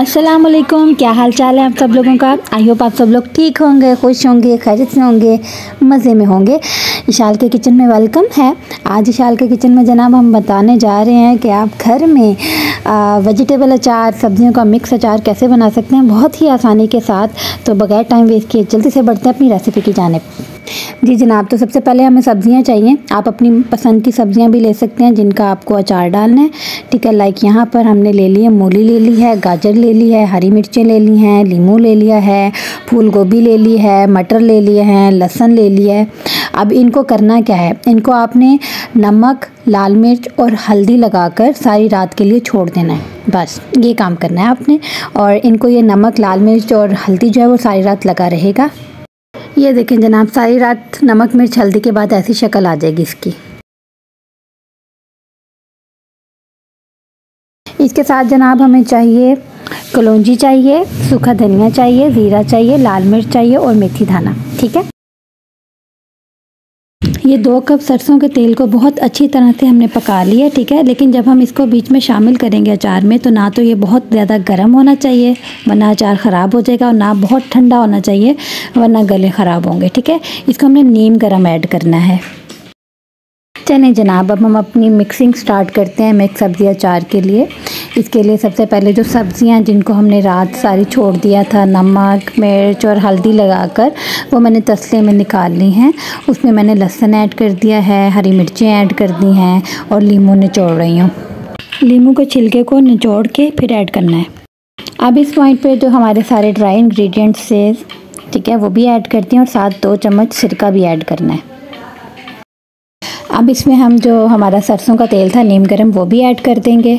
अस्सलाम वालेकुम क्या हाल चाल है आप सब लोगों का? आई होप आप सब लोग ठीक होंगे, खुश होंगे, खैरियत से होंगे, मज़े में होंगे। इशाल के किचन में वेलकम है। आज इशाल के किचन में जनाब हम बताने जा रहे हैं कि आप घर में वेजिटेबल अचार, सब्जियों का मिक्स अचार कैसे बना सकते हैं? बहुत ही आसानी के साथ। तो बगैर टाइम वेस्ट किए जल्दी से बढ़ते हैं अपनी रेसिपी की जाने जी जनाब तो सबसे पहले हमें सब्ज़ियाँ चाहिए। आप अपनी पसंद की सब्ज़ियाँ भी ले सकते हैं जिनका आपको अचार डालना है। ठीक है लाइक यहाँ पर हमने ले ली है मूली ले ली है, गाजर ले ली है, हरी मिर्चें ले ली हैं, लीमू ले लिया है फूल गोभी ले ली है, मटर ले लिए हैं, लहसुन ले लिया है। अब इनको करना क्या है? इनको आपने नमक, लाल मिर्च और हल्दी लगाकर सारी रात के लिए छोड़ देना है। बस, ये काम करना है आपने। और इनको ये नमक, लाल मिर्च और हल्दी जो है वो सारी रात लगा रहेगा। ये देखें जनाब, सारी रात नमक, मिर्च, हल्दी के बाद ऐसी शक्ल आ जाएगी इसकी। इसके साथ जनाब हमें चाहिए कलौजी चाहिए, सूखा धनिया चाहिए, ज़ीरा चाहिए, लाल मिर्च चाहिए और मेथी दाना ठीक है? ये दो कप सरसों के तेल को बहुत अच्छी तरह से हमने पका लिया, ठीक है? लेकिन जब हम इसको बीच में शामिल करेंगे अचार में तो ना तो ये बहुत ज़्यादा गर्म होना चाहिए, वरना अचार ख़राब हो जाएगा और ना बहुत ठंडा होना चाहिए, वरना गले ख़राब होंगे, ठीक है? इसको हमने नीम गर्म ऐड करना है। चलें जनाब, अब हम अपनी मिक्सिंग स्टार्ट करते हैं मिक्स सब्ज़ी अचार के लिए। इसके लिए सबसे पहले जो सब्ज़ियाँ जिनको हमने रात सारी छोड़ दिया था, नमक, मिर्च और हल्दी लगाकर, वो मैंने तसले में निकाल ली हैं। उसमें मैंने लहसुन ऐड कर दिया है, हरी मिर्चें ऐड कर दी हैं और लीमू निचोड़ रही हूँ। लीमू के छिलके को निचोड़ के फिर ऐड करना है। अब इस पॉइंट पर जो हमारे सारे ड्राई इन्ग्रीडियंट्स से, ठीक है, वो भी ऐड करती हैं और साथ दो चम्मच सिरका भी ऐड करना है। अब इसमें हम जो हमारा सरसों का तेल था, नीम गर्म, वो भी ऐड कर देंगे।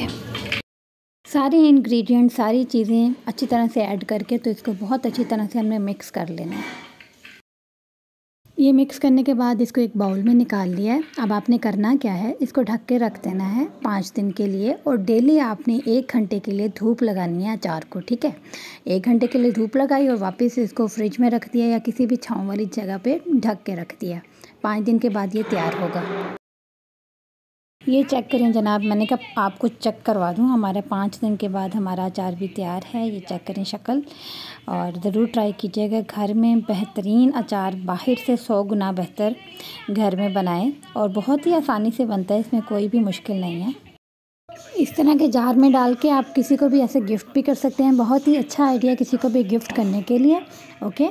सारे इंग्रेडिएंट सारी चीज़ें अच्छी तरह से ऐड करके तो इसको बहुत अच्छी तरह से हमने मिक्स कर लेना है। ये मिक्स करने के बाद इसको एक बाउल में निकाल लिया है। अब आपने करना क्या है, इसको ढक के रख देना है पाँच दिन के लिए, और डेली आपने एक घंटे के लिए धूप लगानी है अचार को, ठीक है? एक घंटे के लिए धूप लगाई और वापस इसको फ्रिज में रख दिया या किसी भी छाँव वाली जगह पे ढक के रख दिया। पाँच दिन के बाद ये तैयार होगा। ये चेक करें जनाब, मैंने कहा आपको चेक करवा दूँ, हमारे पाँच दिन के बाद हमारा अचार भी तैयार है, ये चेक करें शक्ल। और ज़रूर ट्राई कीजिएगा, घर में बेहतरीन अचार, बाहर से सौ गुना बेहतर घर में बनाएँ, और बहुत ही आसानी से बनता है, इसमें कोई भी मुश्किल नहीं है। इस तरह के जार में डाल के आप किसी को भी ऐसे गिफ्ट भी कर सकते हैं, बहुत ही अच्छा आइडिया किसी को भी गिफ्ट करने के लिए ओके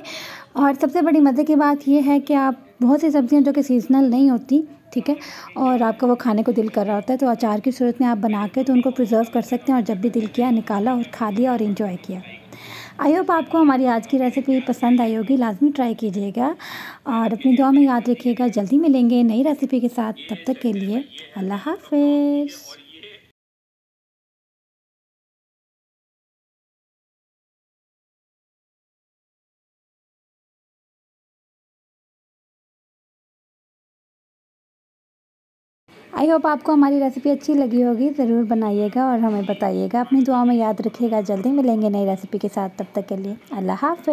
और सबसे बड़ी मज़े की बात यह है कि आप बहुत सी सब्ज़ियाँ जो कि सीजनल नहीं होती, ठीक है? और आपका वो खाने को दिल कर रहा होता है तो अचार की सूरत में आप बना के तो उनको प्रिजर्व कर सकते हैं और जब भी दिल किया, निकाला और खा लिया और इन्जॉय किया। आई होप आपको हमारी आज की रेसिपी पसंद आई होगी। लाजमी ट्राई कीजिएगा और अपनी दुआ में याद रखिएगा। जल्दी मिलेंगे नई रेसिपी के साथ। तब तक के लिए अल्लाह हाफिज़। आई होप आपको हमारी रेसिपी अच्छी लगी होगी। ज़रूर बनाइएगा और हमें बताइएगा। अपनी दुआ में याद रखिएगा। जल्दी मिलेंगे नई रेसिपी के साथ। तब तक के लिए अल्लाह हाफ़